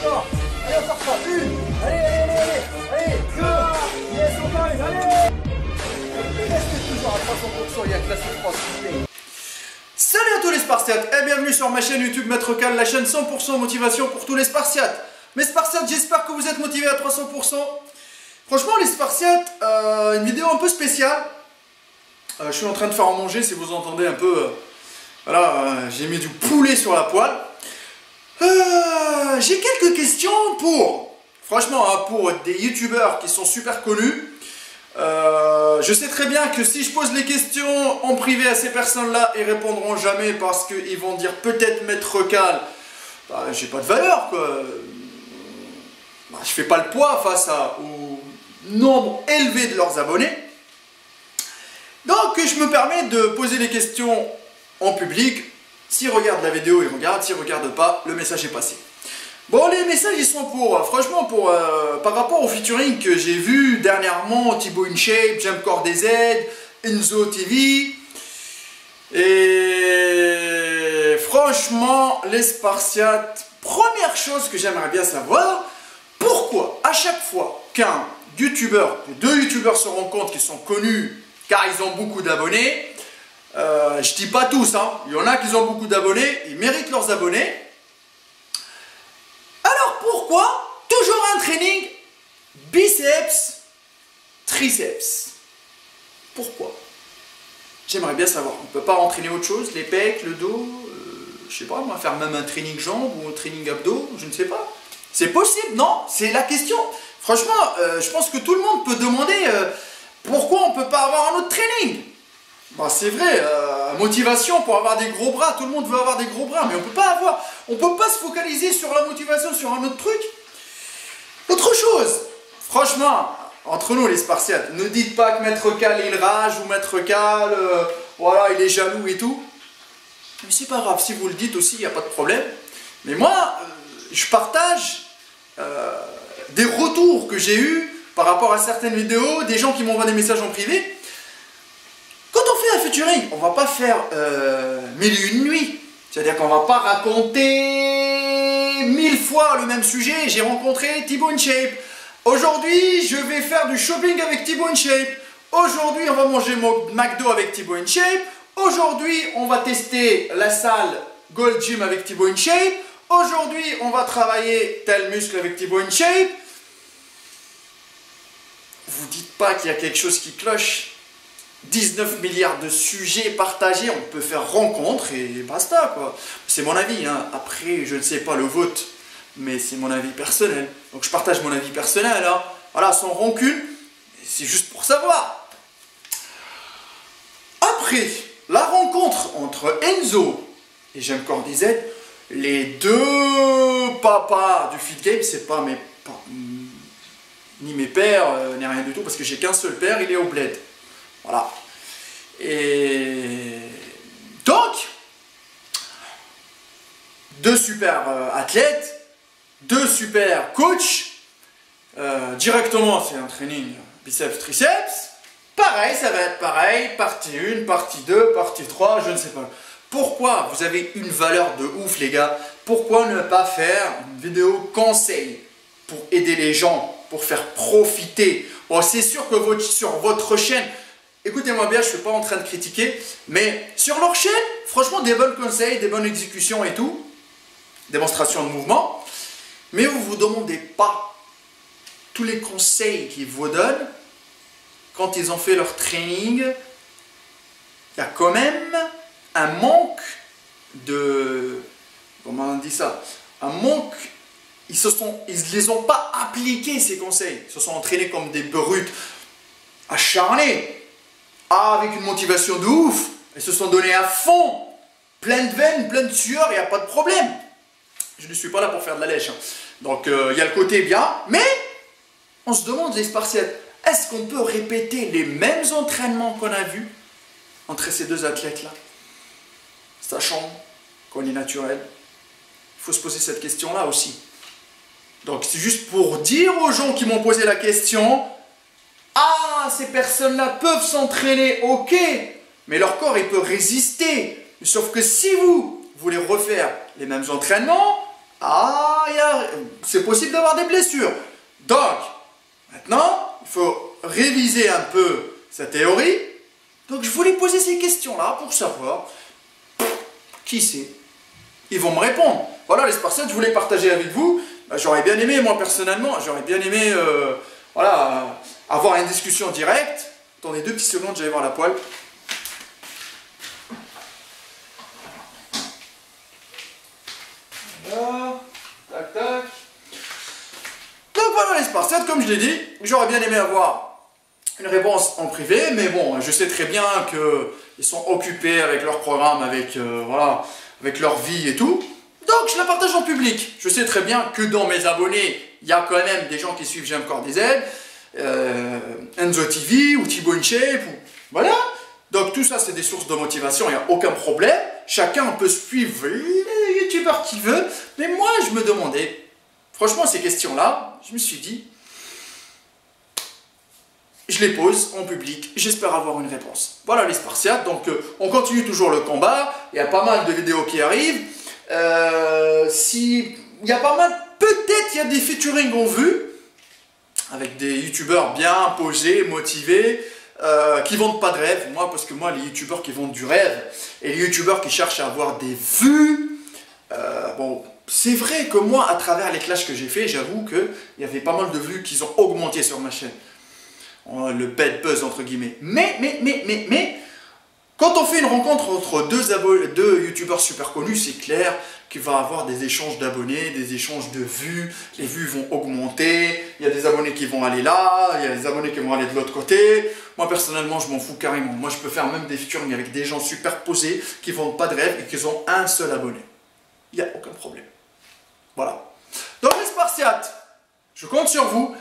encore. Allez, on sort ça. Une. Allez, allez, allez, allez. Allez, deux. Yes, encore une. Allez. Restez toujours à 300%, il y a que la souffrance qui paye. Salut à tous les Spartiates et bienvenue sur ma chaîne YouTube Maître Cal, la chaîne 100% motivation pour tous les Spartiates. Mes Spartiates, j'espère que vous êtes motivés à 300%. Franchement, les Spartiates, euh, une vidéo un peu spéciale. Euh, je suis en train de faire en manger, si vous entendez un peu... euh, voilà, j'ai mis du poulet sur la poêle. Euh, j'ai quelques questions pour, franchement, hein, pour des youtubeurs qui sont super connus. Euh, je sais très bien que si je pose les questions en privé à ces personnes-là, ils répondront jamais parce qu'ils vont dire peut-être maître Cal. Bah, j'ai pas de valeur, quoi. Bah, je fais pas le poids face à, au nombre élevé de leurs abonnés. Donc, je me permets de poser les questions en public. S'ils regardent la vidéo, ils regardent. S'ils regardent pas, le message est passé. Bon, les messages, ils sont pour, euh, franchement, pour, euh, par rapport au featuring que j'ai vu dernièrement, Thibaut InShape, Jump DZ, Enzo TV. Et franchement, les Spartiates, première chose que j'aimerais bien savoir, pourquoi à chaque fois qu'un youtubeur, deux youtubeurs se rencontrent qui sont connus car ils ont beaucoup d'abonnés, euh, je dis pas tous, hein, il y en a qui ont beaucoup d'abonnés, ils méritent leurs abonnés, alors pourquoi toujours un training biceps, triceps? Pourquoi? J'aimerais bien savoir. On ne peut pas entraîner autre chose, les pecs, le dos, euh, je sais pas, moi, faire même un training jambes ou un training abdos, je ne sais pas. C'est possible, non? C'est la question. Franchement, euh, je pense que tout le monde peut demander pourquoi on ne peut pas avoir un autre training? Bah, c'est vrai, euh, motivation pour avoir des gros bras, tout le monde veut avoir des gros bras, mais on peut pas avoir, on peut pas se focaliser sur la motivation sur un autre truc. Autre chose, franchement, entre nous les Spartiates, ne dites pas que Maître Cal il rage ou Maître Cal, euh, voilà, il est jaloux et tout. Mais c'est pas grave, si vous le dites aussi, il n'y a pas de problème. Mais moi, euh, je partage des retours que j'ai eus par rapport à certaines vidéos, des gens qui m'envoient des messages en privé. On va pas faire euh, mille et une nuits. C'est-à-dire qu'on va pas raconter mille fois le même sujet. J'ai rencontré Thibaut InShape. Aujourd'hui, je vais faire du shopping avec Thibaut InShape. Aujourd'hui, on va manger McDo avec Thibaut InShape. Aujourd'hui, on va tester la salle Gold Gym avec Thibaut InShape. Aujourd'hui, on va travailler tel muscle avec Thibaut InShape. Vous dites pas qu'il y a quelque chose qui cloche 19 milliards de sujets partagés, on peut faire rencontre et basta quoi. C'est mon avis, hein. après je ne sais pas le vote, mais c'est mon avis personnel. Donc je partage mon avis personnel, hein. voilà, sans rancune, c'est juste pour savoir. Après la rencontre entre Enzo et J'aime DZ, les deux papas du Fit Game, c'est pas mes ni mes pères, euh, ni rien du tout, parce que j'ai qu'un seul père, il est au bled. Voilà. Et donc, deux super euh, athlètes, deux super coachs. Euh, directement, c'est un training biceps-triceps. Pareil, ça va être pareil. Partie 1, partie 2, partie 3, je ne sais pas. Pourquoi vous avez une valeur de ouf, les gars? Pourquoi ne pas faire une vidéo conseil pour aider les gens, pour faire profiter? Bon, c'est sûr que sur votre chaîne, écoutez-moi bien, je ne suis pas en train de critiquer, mais sur leur chaîne, franchement, des bons conseils, des bonnes exécutions et tout, démonstration de mouvement, mais vous ne vous demandez pas tous les conseils qu'ils vous donnent quand ils ont fait leur training. Il y a quand même un manque de. Comment on dit ça Un manque. Ils se les ont pas appliqués ces conseils. Ils se sont entraînés comme des brutes, acharnés, ah, avec une motivation de ouf. Ils se sont donnés à fond, plein de veines, plein de sueur, il n'y a pas de problème. Je ne suis pas là pour faire de la lèche. hein. Donc euh, il y a le côté bien, mais on se demande les Spartiates, est-ce qu'on peut répéter les mêmes entraînements qu'on a vus entre ces deux athlètes-là? Sachant qu'on est naturel. Il faut se poser cette question-là aussi. Donc c'est juste pour dire aux gens qui m'ont posé la question, ah, ces personnes-là peuvent s'entraîner, ok, mais leur corps, il peut résister. Sauf que si vous voulez refaire les mêmes entraînements, ah, c'est possible d'avoir des blessures. Donc, maintenant, il faut réviser un peu sa théorie. Donc, je voulais poser ces questions-là pour savoir qui c'est. Ils vont me répondre. Voilà les Spartiates, je voulais partager avec vous. Bah, j'aurais bien aimé, moi personnellement, j'aurais bien aimé euh, voilà, avoir une discussion directe. Attendez deux petites secondes, j'allais voir la poêle. tac, tac. Donc voilà les Spartiates, comme je l'ai dit, j'aurais bien aimé avoir une réponse en privé, mais bon, je sais très bien qu'ils sont occupés avec leur programme, avec, euh, voilà, avec leur vie et tout. Donc je la partage en public. Je sais très bien que dans mes abonnés, il y a quand même des gens qui suivent J'aime encore des aides, euh, Enzo TV ou Thibaut InShape, ou... voilà. Donc tout ça, c'est des sources de motivation, il n'y a aucun problème. Chacun peut suivre les youtubeurs qu'il veut. Mais moi, je me demandais, franchement, ces questions-là, je me suis dit, je les pose en public, j'espère avoir une réponse. Voilà les Spartiates, donc euh, on continue toujours le combat, il y a pas mal de vidéos qui arrivent. Euh, il y a pas mal, peut-être il y a des featuring en vue, avec des youtubeurs bien posés, motivés, euh, qui vendent pas de rêve. Moi, parce que moi, les youtubeurs qui vendent du rêve et les youtubeurs qui cherchent à avoir des vues, euh, bon, c'est vrai que moi, à travers les clashs que j'ai fait, j'avoue qu'il y avait pas mal de vues qui ont augmenté sur ma chaîne. Le bad buzz, entre guillemets. Mais, mais, mais, mais, mais, quand on fait une rencontre entre deux, deux youtubeurs super connus, c'est clair qu'il va y avoir des échanges d'abonnés, des échanges de vues, les vues vont augmenter, il y a des abonnés qui vont aller là, il y a des abonnés qui vont aller de l'autre côté. Moi personnellement, je m'en fous carrément. Moi, je peux faire même des featuring avec des gens superposés qui vendent pas de rêve et qui ont un seul abonné. Il n'y a aucun problème. Voilà. Donc les Spartiates, je compte sur vous.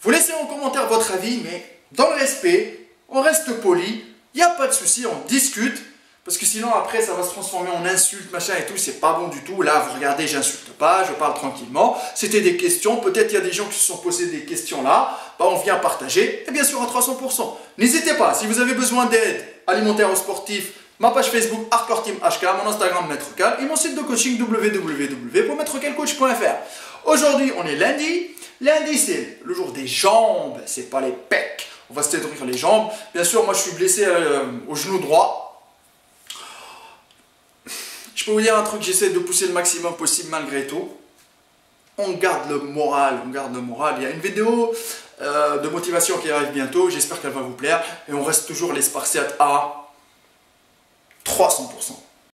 Vous laissez en commentaire votre avis, mais dans le respect, on reste poli, il n'y a pas de souci, on discute. Parce que sinon, après, ça va se transformer en insulte, machin et tout. C'est pas bon du tout. Là, vous regardez, j'insulte pas, je parle tranquillement. C'était des questions. Peut-être il y a des gens qui se sont posés des questions là. Bah, on vient partager. Et bien sûr, à 300%. N'hésitez pas, si vous avez besoin d'aide alimentaire ou sportif, ma page Facebook Hardcore Team HK, mon Instagram Maître Cal et mon site de coaching www.maîtrecalcoach.fr. Aujourd'hui, on est lundi. Lundi, c'est le jour des jambes, c'est pas les pecs on va se détruire les jambes. Bien sûr, moi je suis blessé euh, au genou droit. Je peux vous dire un truc, j'essaie de pousser le maximum possible malgré tout. On garde le moral, on garde le moral. Il y a une vidéo euh, de motivation qui arrive bientôt, j'espère qu'elle va vous plaire. Et on reste toujours les Spartiates à 300%.